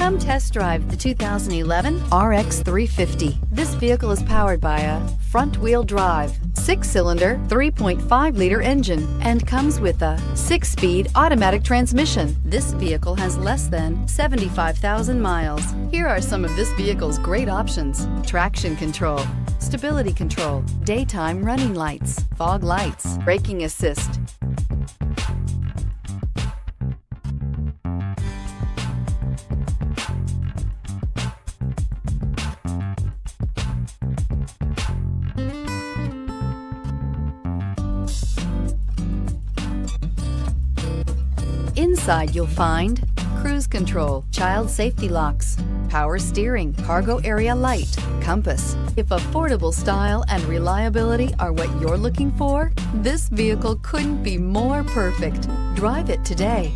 Come test drive the 2011 RX 350. This vehicle is powered by a front-wheel drive, six-cylinder, 3.5-liter engine, and comes with a six-speed automatic transmission. This vehicle has less than 75,000 miles. Here are some of this vehicle's great options. Traction control, stability control, daytime running lights, fog lights, braking assist, Inside you'll find cruise control, child safety locks, power steering, cargo area light, compass. If affordable style and reliability are what you're looking for, this vehicle couldn't be more perfect. Drive it today.